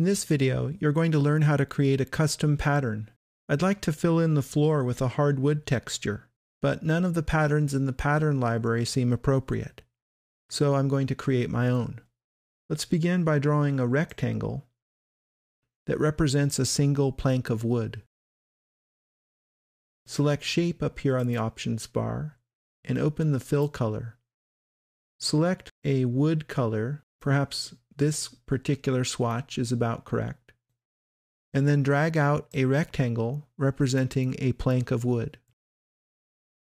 In this video, you're going to learn how to create a custom pattern. I'd like to fill in the floor with a hardwood texture, but none of the patterns in the pattern library seem appropriate. So I'm going to create my own. Let's begin by drawing a rectangle that represents a single plank of wood. Select Shape up here on the Options bar and open the Fill color. Select a wood color, perhaps this particular swatch is about correct. And then drag out a rectangle representing a plank of wood.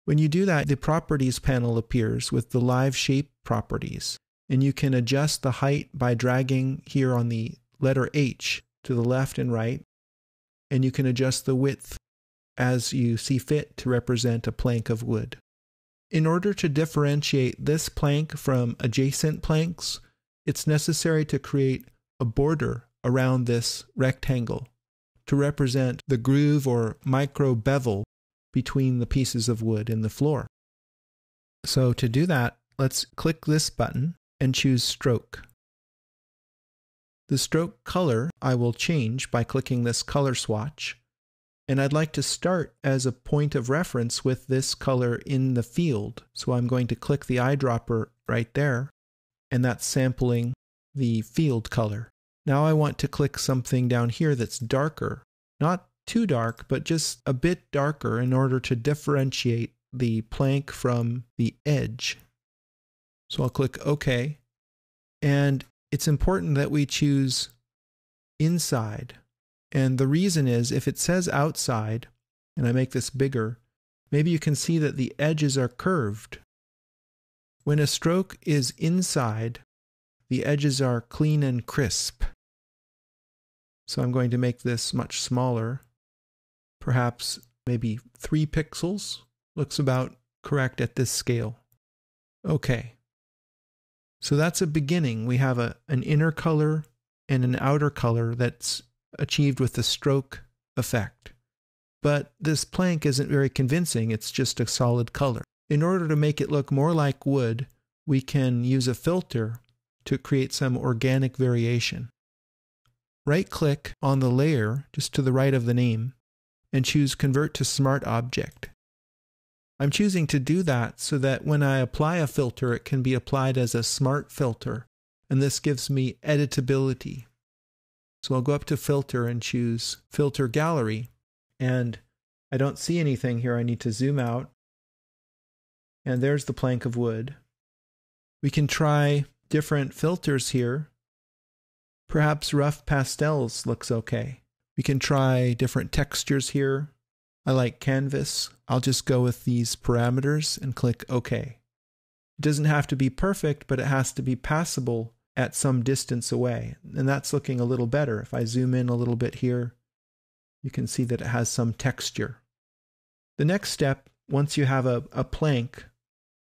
When you do that, the Properties panel appears with the Live Shape properties, and you can adjust the height by dragging here on the letter H to the left and right, and you can adjust the width as you see fit to represent a plank of wood. In order to differentiate this plank from adjacent planks, it's necessary to create a border around this rectangle to represent the groove or micro bevel between the pieces of wood in the floor. So to do that, let's click this button and choose stroke. The stroke color I will change by clicking this color swatch, and I'd like to start as a point of reference with this color in the field. So I'm going to click the eyedropper right there and that's sampling the field color. Now I want to click something down here that's darker, not too dark, but just a bit darker in order to differentiate the plank from the edge. So I'll click OK. And it's important that we choose inside. And the reason is if it says outside, and I make this bigger, maybe you can see that the edges are curved. When a stroke is inside, the edges are clean and crisp. So I'm going to make this much smaller, perhaps maybe 3 pixels. Looks about correct at this scale. Okay. So that's a beginning. We have a, an inner color and an outer color that's achieved with the stroke effect. But this plank isn't very convincing, it's just a solid color. In order to make it look more like wood, we can use a filter to create some organic variation. Right click on the layer just to the right of the name and choose Convert to Smart Object. I'm choosing to do that so that when I apply a filter, it can be applied as a smart filter, and this gives me editability. So I'll go up to Filter and choose Filter Gallery, and I don't see anything here. I need to zoom out and there's the plank of wood. We can try different filters here. Perhaps rough pastels looks okay. We can try different textures here. I like canvas. I'll just go with these parameters and click OK. It doesn't have to be perfect, but it has to be passable at some distance away. And that's looking a little better. If I zoom in a little bit here, you can see that it has some texture. The next step, once you have a, a plank,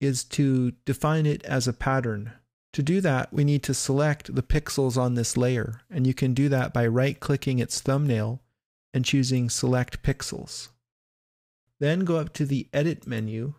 is to define it as a pattern. To do that, we need to select the pixels on this layer, and you can do that by right-clicking its thumbnail and choosing Select Pixels. Then go up to the Edit menu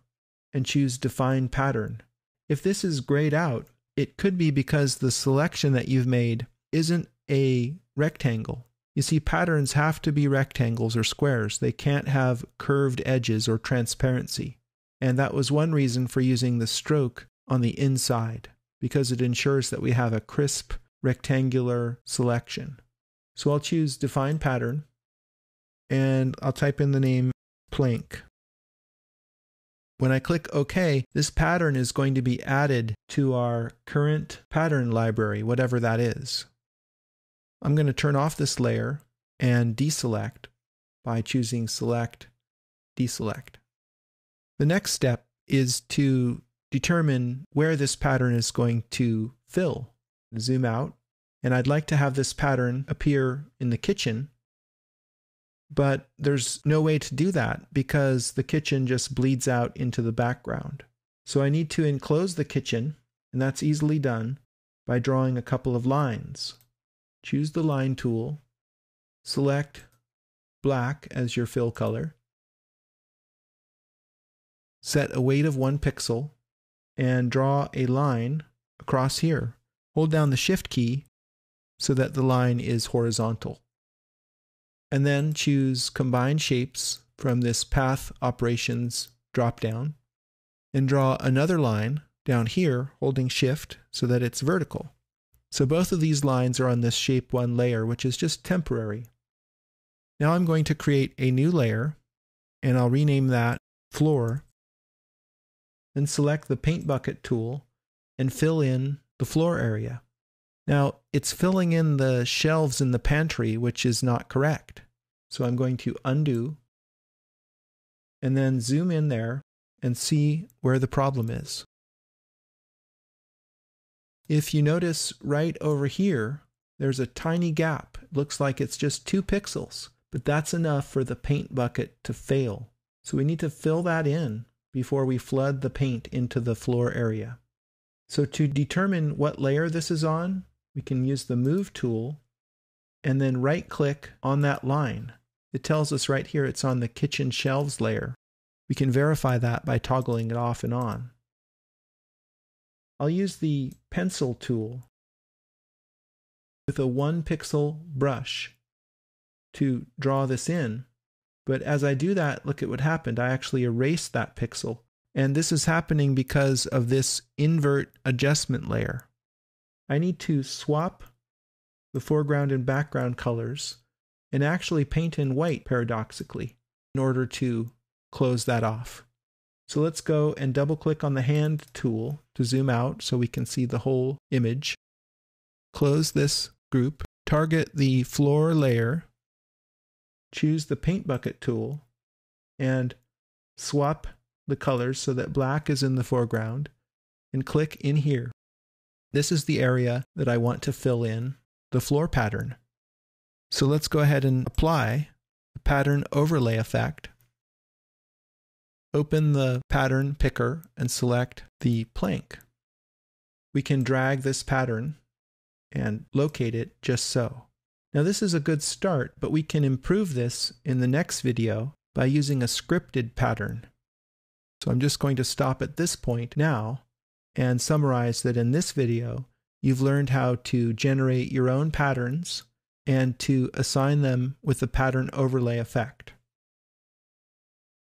and choose Define Pattern. If this is grayed out, it could be because the selection that you've made isn't a rectangle. You see, patterns have to be rectangles or squares. They can't have curved edges or transparency. And that was one reason for using the stroke on the inside, because it ensures that we have a crisp rectangular selection. So I'll choose Define Pattern, and I'll type in the name Plank. When I click OK, this pattern is going to be added to our current pattern library, whatever that is. I'm going to turn off this layer and deselect by choosing Select, Deselect. The next step is to determine where this pattern is going to fill. Zoom out, and I'd like to have this pattern appear in the kitchen, but there's no way to do that because the kitchen just bleeds out into the background. So I need to enclose the kitchen, and that's easily done by drawing a couple of lines. Choose the line tool, select black as your fill color, set a weight of one pixel, and draw a line across here. Hold down the Shift key, so that the line is horizontal. And then choose Combine Shapes from this Path Operations dropdown and draw another line down here holding Shift so that it's vertical. So both of these lines are on this Shape 1 layer, which is just temporary. Now I'm going to create a new layer, and I'll rename that Floor. Then select the Paint Bucket tool and fill in the floor area. Now, it's filling in the shelves in the pantry, which is not correct. So I'm going to undo and then zoom in there and see where the problem is. If you notice right over here, there's a tiny gap. It looks like it's just two pixels, but that's enough for the paint bucket to fail. So we need to fill that in before we flood the paint into the floor area. So to determine what layer this is on, we can use the Move tool and then right click on that line. It tells us right here it's on the kitchen shelves layer. We can verify that by toggling it off and on. I'll use the pencil tool with a one pixel brush to draw this in. But as I do that, look at what happened. I actually erased that pixel. And this is happening because of this invert adjustment layer. I need to swap the foreground and background colors and actually paint in white paradoxically in order to close that off. So let's go and double click on the hand tool to zoom out so we can see the whole image. Close this group, target the floor layer, choose the paint bucket tool, and swap the colors so that black is in the foreground, and click in here. This is the area that I want to fill in the floor pattern. So let's go ahead and apply the pattern overlay effect. Open the pattern picker and select the plank. We can drag this pattern and locate it just so. Now this is a good start, but we can improve this in the next video by using a scripted pattern. So I'm just going to stop at this point now and summarize that in this video, you've learned how to generate your own patterns and to assign them with the pattern overlay effect.